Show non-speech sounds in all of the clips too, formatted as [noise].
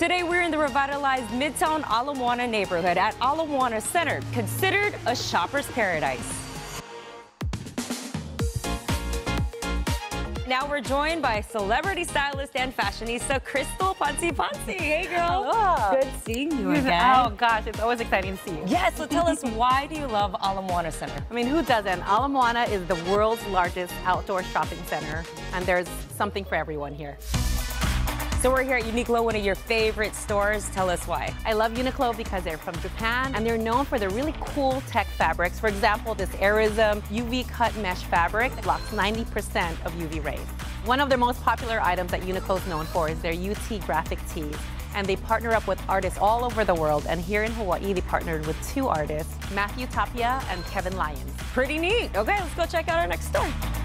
Today we're in the revitalized Midtown Ala Moana neighborhood at Ala Moana Center, considered a shopper's paradise. Now we're joined by celebrity stylist and fashionista Crystal Pancipanci. Hey, girl. Hello. Good seeing you again. Oh gosh, it's always exciting to see you. Yes, so tell us [laughs] why do you love Ala Moana Center? I mean, who doesn't? Ala Moana is the world's largest outdoor shopping center, and there's something for everyone here. So we're here at Uniqlo, one of your favorite stores. Tell us why. I love Uniqlo because they're from Japan and they're known for their really cool tech fabrics. For example, this Airism UV cut mesh fabric blocks 90% of UV rays. One of their most popular items that Uniqlo is known for is their UT graphic tees. And they partner up with artists all over the world. And here in Hawaii, they partnered with two artists, Matthew Tapia and Kevin Lyons. Pretty neat. Okay, let's go check out our next store.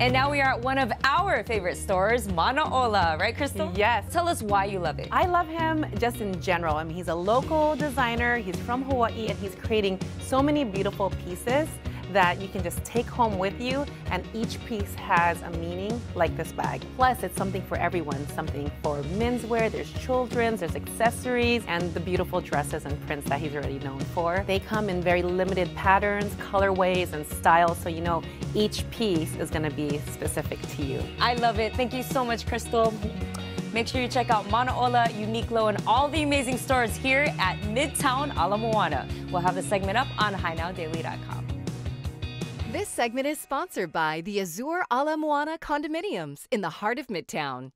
And now we are at one of our favorite stores, Manaola, right, Crystal? Yes. Tell us why you love it. I love him just in general. I mean, he's a local designer, he's from Hawaii, and he's creating so many beautiful pieces that you can just take home with you and each piece has a meaning like this bag. Plus it's something for everyone, something for menswear, there's children's, there's accessories and the beautiful dresses and prints that he's already known for. They come in very limited patterns, colorways and styles so you know each piece is going to be specific to you. I love it. Thank you so much Crystal. Make sure you check out Manaola, Uniqlo, and all the amazing stores here at Midtown Ala Moana. We'll have the segment up on HiNowDaily.com. This segment is sponsored by the Azure Ala Moana condominiums in the heart of Midtown.